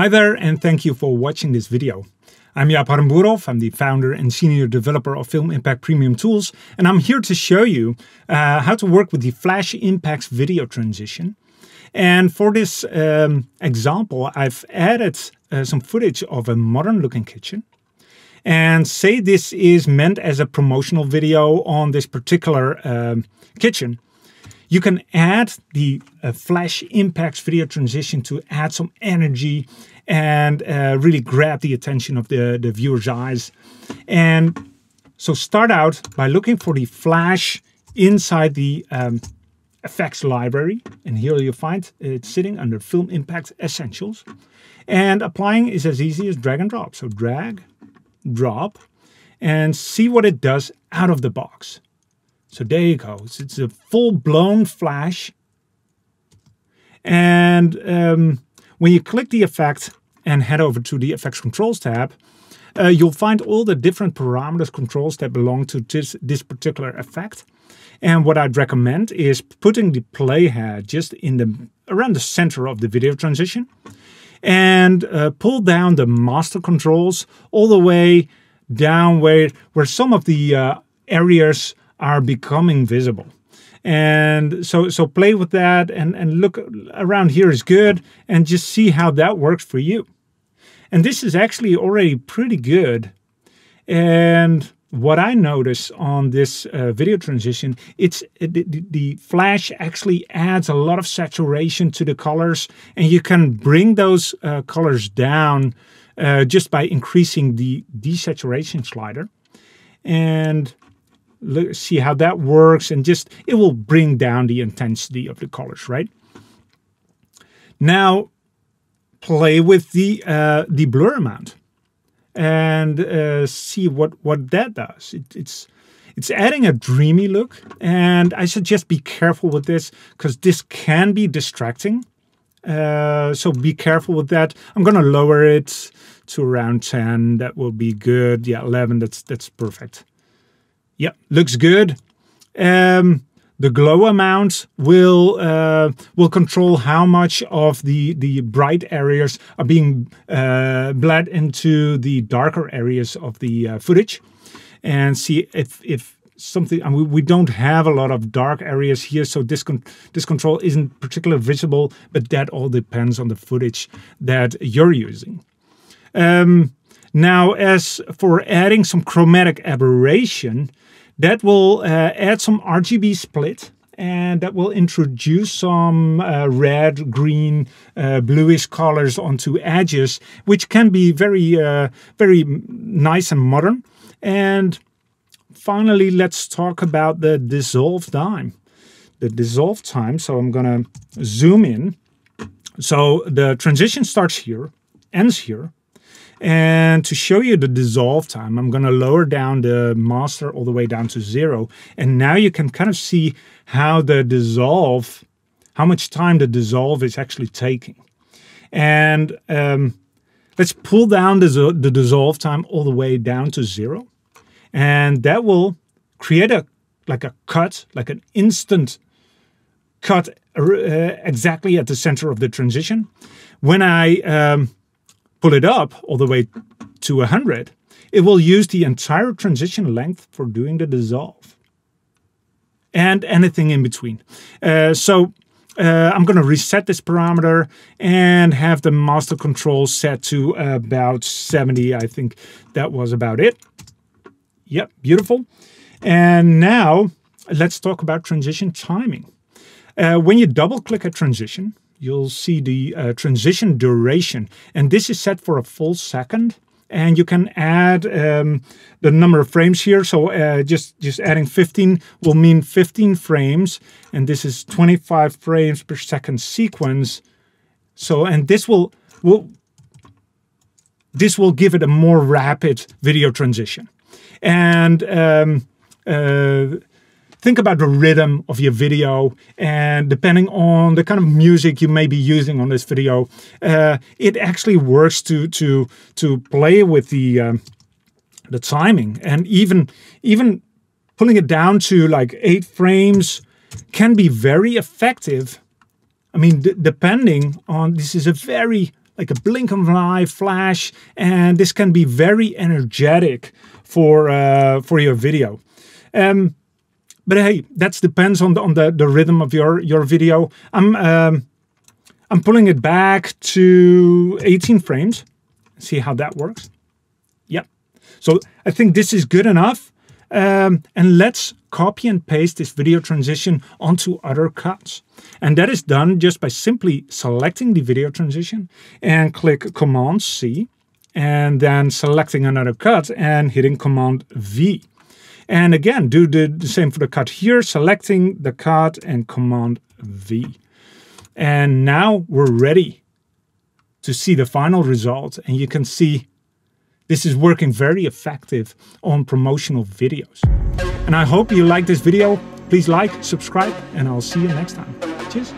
Hi there, and thank you for watching this video. I'm Jaap Hardenboeroff, I'm the founder and senior developer of Film Impact Premium Tools, and I'm here to show you uh, how to work with the Flash Impacts video transition. And for this um, example, I've added uh, some footage of a modern looking kitchen. And say this is meant as a promotional video on this particular um, kitchen. You can add the uh, Flash Impacts video transition to add some energy and uh, really grab the attention of the, the viewer's eyes. And so start out by looking for the Flash inside the um, effects library. And here you'll find it's sitting under Film Impact Essentials. And applying is as easy as drag and drop. So drag, drop, and see what it does out of the box. So there you go. It's a full-blown flash. And um, when you click the effect and head over to the Effects Controls tab, uh, you'll find all the different parameters controls that belong to this, this particular effect. And what I'd recommend is putting the playhead just in the around the center of the video transition and uh, pull down the master controls all the way down where, where some of the uh, areas are becoming visible. And so, so play with that and, and look around here is good and just see how that works for you. And this is actually already pretty good. And what I notice on this uh, video transition, it's the, the, flash actually adds a lot of saturation to the colors, and you can bring those uh, colors down uh, just by increasing the desaturation slider. And see how that works, and just it will bring down the intensity of the colors, right? Now, play with the uh, the blur amount and uh, see what what that does. It, it's it's adding a dreamy look, and I suggest be careful with this because this can be distracting. Uh, so be careful with that. I'm gonna lower it to around 10. That will be good. Yeah, 11. That's that's perfect. Yeah, looks good. Um, the glow amount will uh, will control how much of the the bright areas are being uh, bled into the darker areas of the uh, footage, and see if if something. I mean, we don't have a lot of dark areas here, so this con this control isn't particularly visible. But that all depends on the footage that you're using. Um, now, as for adding some chromatic aberration, that will uh, add some RGB split and that will introduce some uh, red, green, uh, bluish colors onto edges, which can be very, uh, very nice and modern. And finally, let's talk about the dissolve time. The dissolve time, so I'm gonna zoom in. So the transition starts here, ends here, and to show you the dissolve time, I'm going to lower down the master all the way down to zero. And now you can kind of see how the dissolve, how much time the dissolve is actually taking. And um, let's pull down the, the dissolve time all the way down to zero. And that will create a like a cut, like an instant cut uh, exactly at the center of the transition. When I um, pull it up all the way to 100, it will use the entire transition length for doing the dissolve and anything in between. Uh, so uh, I'm going to reset this parameter and have the master control set to about 70. I think that was about it. Yep, beautiful. And now let's talk about transition timing. Uh, when you double click a transition, you'll see the uh, transition duration. And this is set for a full second. And you can add um, the number of frames here. So uh, just, just adding 15 will mean 15 frames. And this is 25 frames per second sequence. So, and this will, will, this will give it a more rapid video transition. And um, uh, think about the rhythm of your video and depending on the kind of music you may be using on this video, uh, it actually works to to to play with the um, the timing and even even pulling it down to like eight frames can be very effective. I mean, depending on this is a very like a blink of an eye flash, and this can be very energetic for uh, for your video. Um, but hey, that depends on the on the, the rhythm of your your video. I'm um, I'm pulling it back to 18 frames. See how that works. Yep. So I think this is good enough. Um, and let's copy and paste this video transition onto other cuts. And that is done just by simply selecting the video transition and click Command C and then selecting another cut and hitting Command V. And again, do the, the same for the cut here, selecting the cut and Command V. And now we're ready to see the final result. And you can see this is working very effective on promotional videos. And I hope you like this video. Please like, subscribe, and I'll see you next time. Cheers.